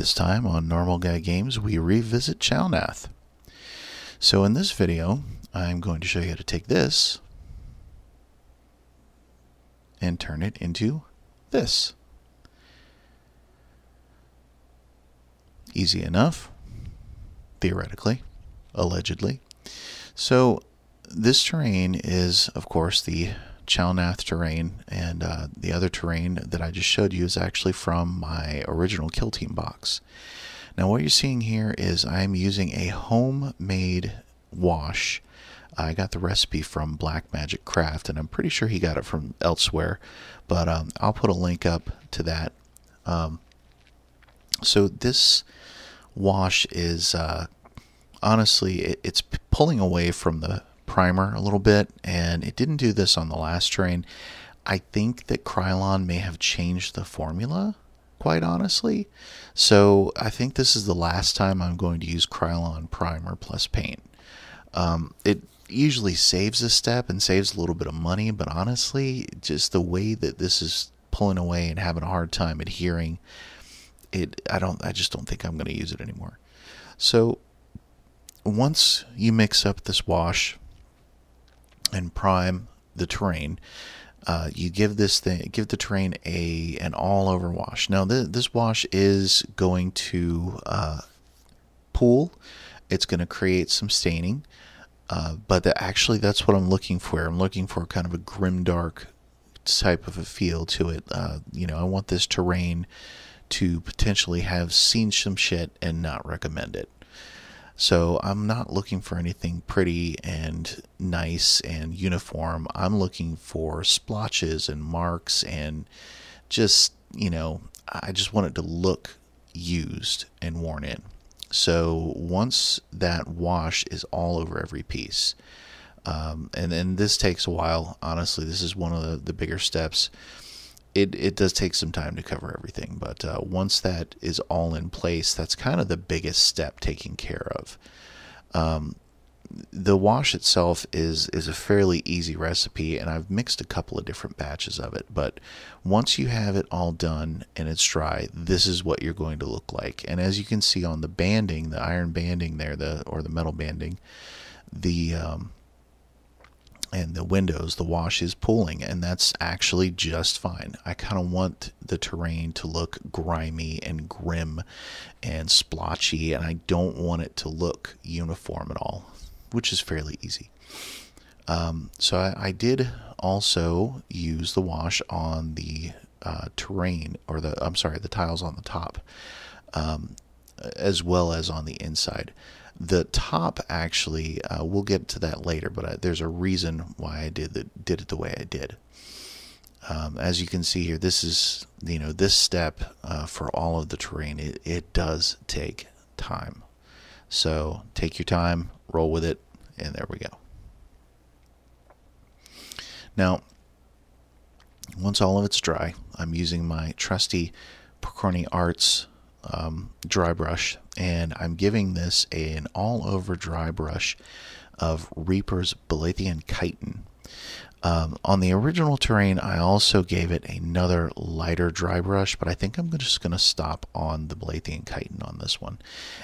This time on Normal Guy Games, we revisit Chalnath. So in this video, I'm going to show you how to take this and turn it into this. Easy enough, theoretically, allegedly. So this terrain is, of course, the Chalnath terrain, and uh, the other terrain that I just showed you is actually from my original Kill Team box. Now, what you're seeing here is I'm using a homemade wash. I got the recipe from Black Magic Craft, and I'm pretty sure he got it from elsewhere, but um, I'll put a link up to that. Um, so this wash is uh, honestly it, it's pulling away from the primer a little bit, and it didn't do this on the last train. I think that Krylon may have changed the formula, quite honestly. So I think this is the last time I'm going to use Krylon primer plus paint. Um, it usually saves a step and saves a little bit of money, but honestly, just the way that this is pulling away and having a hard time adhering, it I don't I just don't think I'm going to use it anymore. So once you mix up this wash and prime the terrain, uh, you give this thing, give the terrain a an all over wash. Now th this wash is going to uh, pool. It's going to create some staining, uh, but the, actually that's what I'm looking for. I'm looking for kind of a grim dark type of a feel to it. Uh, you know, I want this terrain to potentially have seen some shit and not recommend it. So I'm not looking for anything pretty and nice and uniform. I'm looking for splotches and marks and just, you know, I just want it to look used and worn in. So once that wash is all over every piece, um, and then this takes a while, honestly, this is one of the, the bigger steps it, it does take some time to cover everything, but uh, once that is all in place, that's kind of the biggest step taken care of. Um, the wash itself is is a fairly easy recipe, and I've mixed a couple of different batches of it. But once you have it all done and it's dry, this is what you're going to look like. And as you can see on the banding, the iron banding there, the or the metal banding, the um, and the windows, the wash is pooling, and that's actually just fine. I kind of want the terrain to look grimy and grim and splotchy, and I don't want it to look uniform at all, which is fairly easy. Um, so I, I, did also use the wash on the uh, terrain, or the I'm sorry, the tiles on the top, um, as well as on the inside. The top actually, uh, we'll get to that later, but I, there's a reason why I did the, did it the way I did. Um, as you can see here, this is you know this step uh, for all of the terrain. It it does take time, so take your time, roll with it, and there we go. Now, once all of it's dry, I'm using my trusty Picorni Arts um, dry brush and I'm giving this an all over dry brush of Reaper's Balatheon Chitin. Um, on the original terrain, I also gave it another lighter dry brush, but I think I'm just going to stop on the Balatheon Chitin on this one.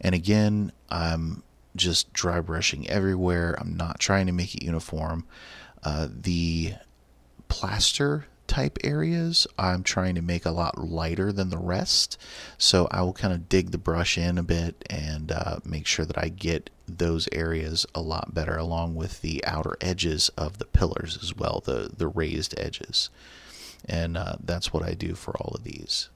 And again, I'm just dry brushing everywhere. I'm not trying to make it uniform. Uh, the plaster type areas I'm trying to make a lot lighter than the rest. So I will kind of dig the brush in a bit and uh, make sure that I get those areas a lot better along with the outer edges of the pillars as well, the, the raised edges. And uh, that's what I do for all of these.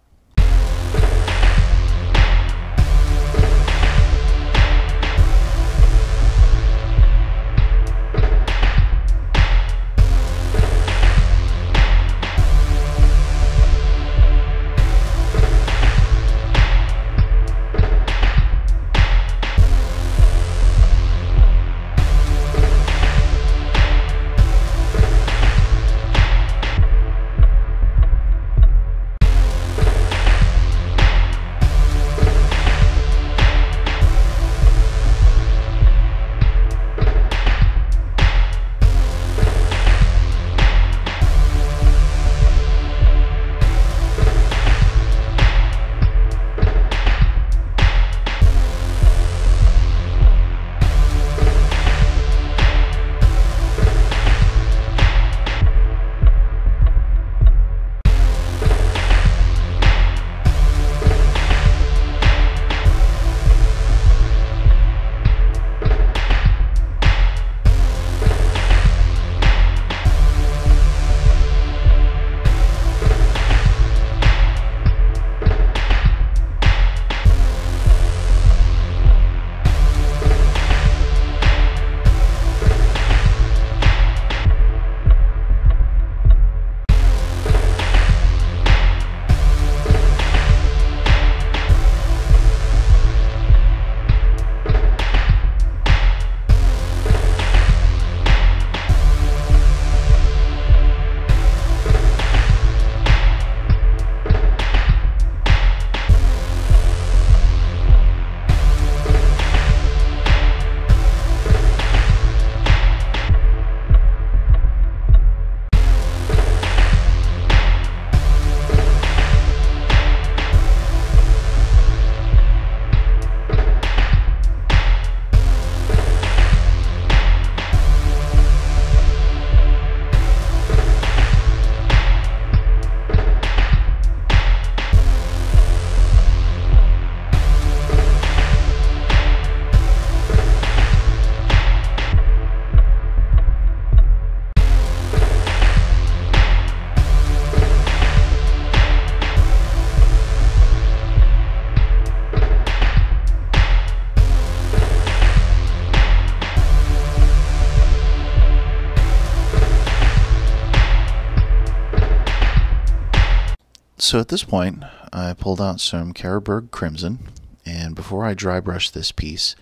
So at this point, I pulled out some Carroburg Crimson, and before I dry brush this piece,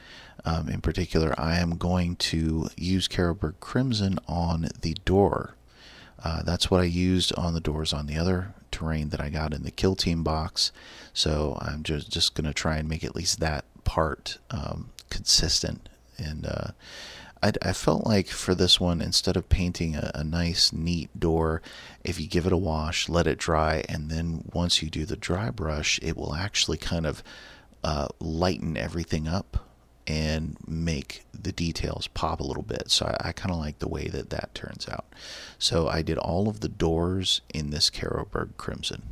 um, in particular, I am going to use Carroburg Crimson on the door. Uh, that's what I used on the doors on the other terrain that I got in the Kill Team box. So I'm just, just going to try and make at least that part um, consistent. And uh, I, I, felt like for this one, instead of painting a, a, nice, neat door, if you give it a wash, let it dry, and then once you do the dry brush, it will actually kind of uh, lighten everything up and make the details pop a little bit. So I, I kind of like the way that that turns out. So I did all of the doors in this Carroburg Crimson.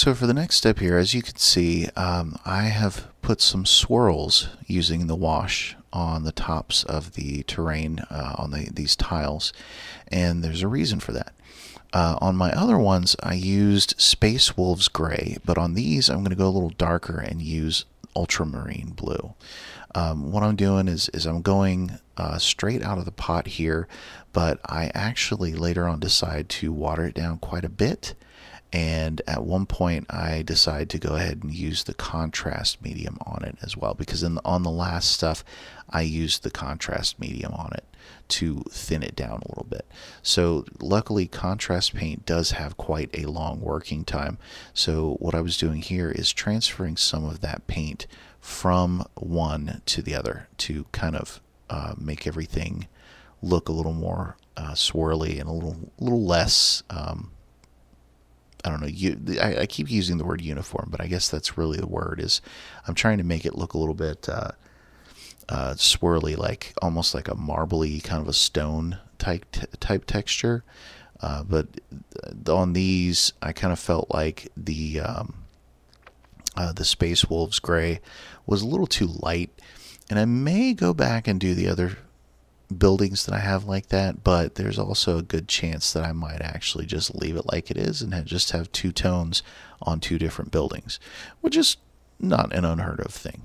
So for the next step here, as you can see, um, I have put some swirls using the wash on the tops of the terrain uh, on the, these tiles, and there's a reason for that. Uh, on my other ones, I used Space Wolves Gray, but on these, I'm going to go a little darker and use Ultramarine Blue. Um, what I'm doing is, is I'm going uh, straight out of the pot here, but I actually later on decide to water it down quite a bit and at one point I decided to go ahead and use the contrast medium on it as well because in the, on the last stuff I used the contrast medium on it to thin it down a little bit. So luckily contrast paint does have quite a long working time. So what I was doing here is transferring some of that paint from one to the other to kind of uh, make everything look a little more uh, swirly and a little little less um, I don't know. You, I, I, keep using the word uniform, but I guess that's really the word. Is I'm trying to make it look a little bit uh, uh, swirly, like almost like a marbly kind of a stone type type texture. Uh, but on these, I kind of felt like the um, uh, the Space Wolves gray was a little too light, and I may go back and do the other buildings that I have like that, but there's also a good chance that I might actually just leave it like it is and have just have two tones on two different buildings, which is not an unheard of thing.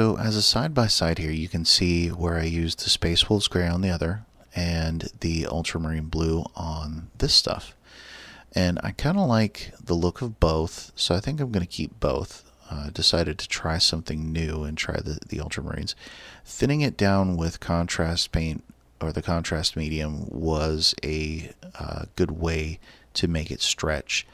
So as a side-by-side -side here, you can see where I used the Space Wolves Gray on the other and the Ultramarine Blue on this stuff. And I kind of like the look of both, so I think I'm going to keep both. I uh, decided to try something new and try the, the Ultramarines. Thinning it down with contrast paint or the contrast medium was a uh, good way to make it stretch.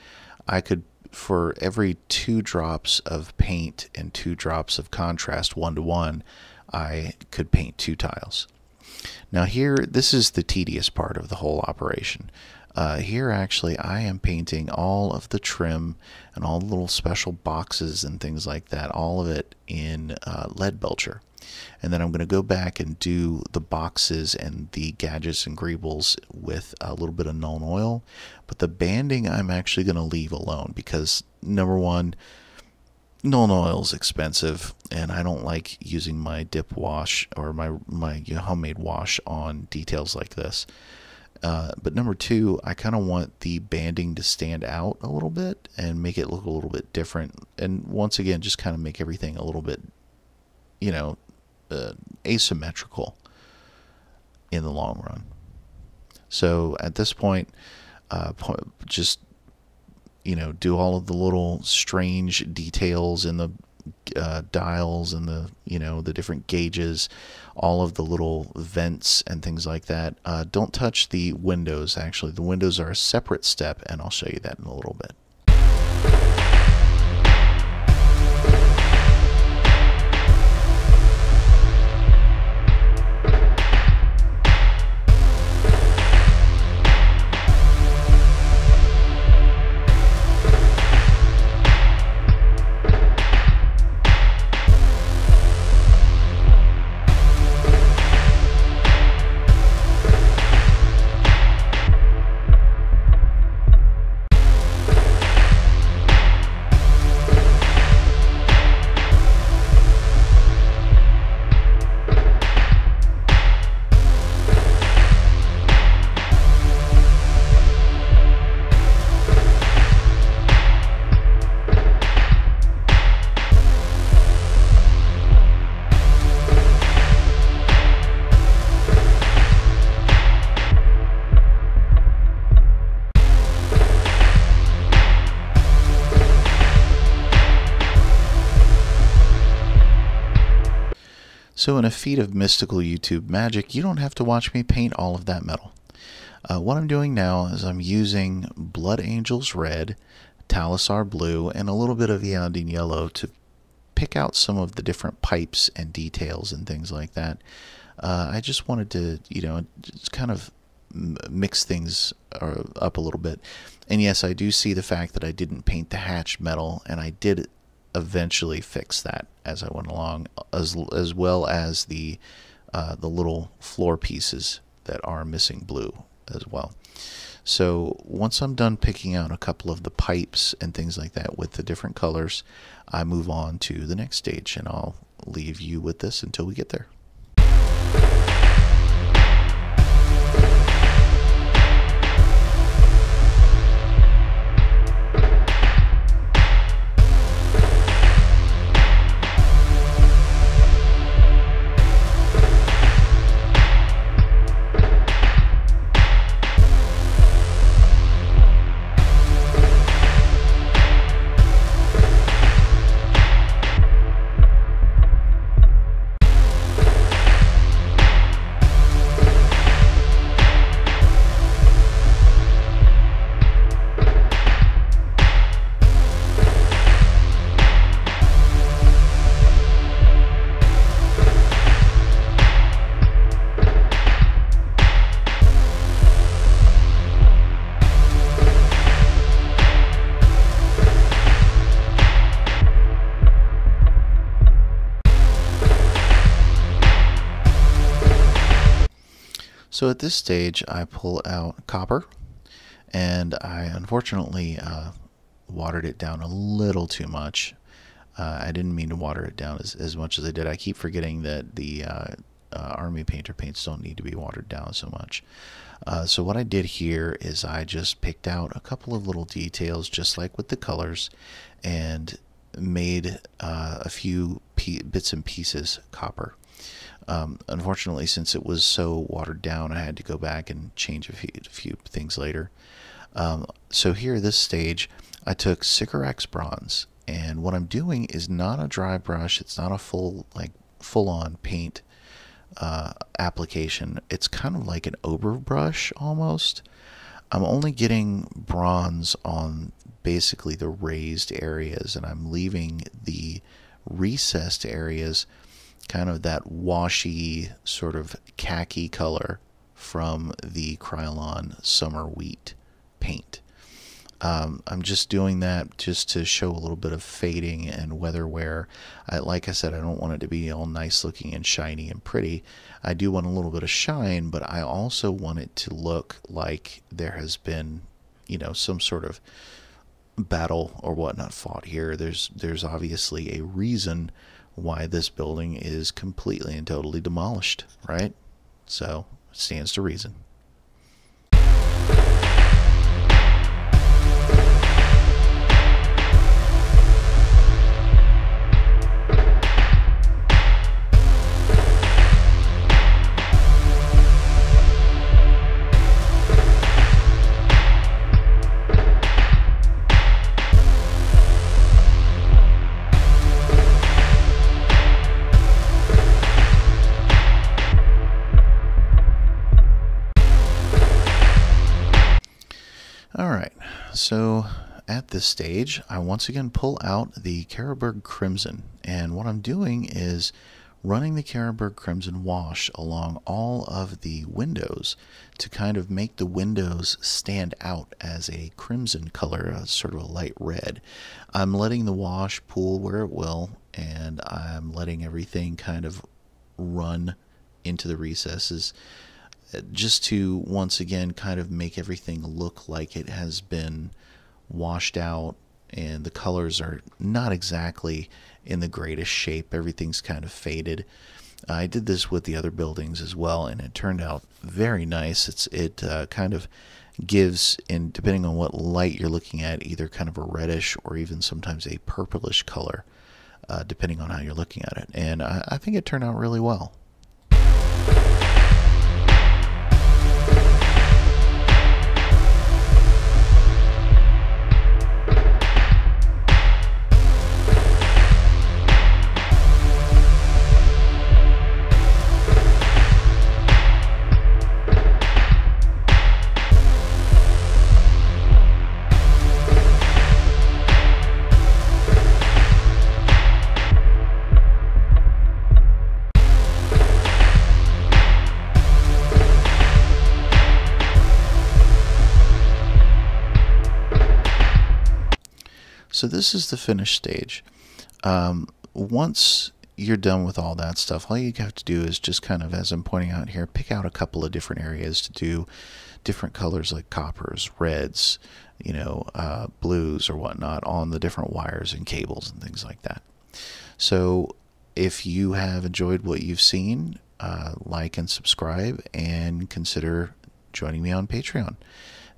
I could for every two drops of paint and two drops of contrast one to one, I could paint two tiles. Now here, this is the tedious part of the whole operation. Uh, here actually I am painting all of the trim and all the little special boxes and things like that, all of it in uh, Leadbelcher and then I'm going to go back and do the boxes and the gadgets and greebles with a little bit of Nuln Oil. But the banding I'm actually going to leave alone because number one, Nuln Oil is expensive, and I don't like using my dip wash or my my homemade wash on details like this. Uh, but number two, I kind of want the banding to stand out a little bit and make it look a little bit different. And once again, just kind of make everything a little bit, you know, uh, asymmetrical in the long run. So at this point, uh, just you know, do all of the little strange details in the uh, dials and the you know the different gauges, all of the little vents and things like that. Uh, don't touch the windows. Actually, the windows are a separate step, and I'll show you that in a little bit. So in a feat of mystical YouTube magic, you don't have to watch me paint all of that metal. Uh, what I'm doing now is I'm using Blood Angels Red, Talassar Blue, and a little bit of Iyanden Yellow to pick out some of the different pipes and details and things like that. Uh, I just wanted to, you know, just kind of mix things uh, up a little bit. And yes, I do see the fact that I didn't paint the hatch metal, and I did eventually fix that as I went along, as as well as the uh, the little floor pieces that are missing blue as well. So once I'm done picking out a couple of the pipes and things like that with the different colors, I move on to the next stage, and I'll leave you with this until we get there. So at this stage, I pull out copper, and I unfortunately uh, watered it down a little too much. Uh, I didn't mean to water it down as, as much as I did. I keep forgetting that the uh, uh Army Painter paints don't need to be watered down so much. Uh, so what I did here is I just picked out a couple of little details, just like with the colors, and made uh, a few bits and pieces copper. Um, unfortunately, since it was so watered down, I had to go back and change a few, a few things later. Um, so here, this stage, I took Sycorax bronze, and what I'm doing is not a dry brush. It's not a full like full-on paint uh, application. It's kind of like an over brush almost. I'm only getting bronze on basically the raised areas, and I'm leaving the recessed areas kind of that washy sort of khaki color from the Krylon Summer Wheat paint. Um, I'm just doing that just to show a little bit of fading and weather wear. I, like I said, I don't want it to be all nice looking and shiny and pretty. I do want a little bit of shine, but I also want it to look like there has been, you know, some sort of battle or whatnot fought here. There's there's obviously a reason why this building is completely and totally demolished, right? So, stands to reason. So at this stage, I once again pull out the Carroburg Crimson. And what I'm doing is running the Carroburg Crimson wash along all of the windows to kind of make the windows stand out as a crimson color, a sort of a light red. I'm letting the wash pool where it will, and I'm letting everything kind of run into the recesses just to once again kind of make everything look like it has been washed out and the colors are not exactly in the greatest shape. Everything's kind of faded. I did this with the other buildings as well, and it turned out very nice. It's it uh, kind of gives, in depending on what light you're looking at, either kind of a reddish or even sometimes a purplish color, uh, depending on how you're looking at it. And I, I think it turned out really well. So this is the finished stage. Um, once you're done with all that stuff, all you have to do is just kind of, as I'm pointing out here, pick out a couple of different areas to do different colors like coppers, reds, you know, uh, blues or whatnot on the different wires and cables and things like that. So if you have enjoyed what you've seen, uh, like and subscribe and consider joining me on Patreon.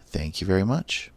Thank you very much.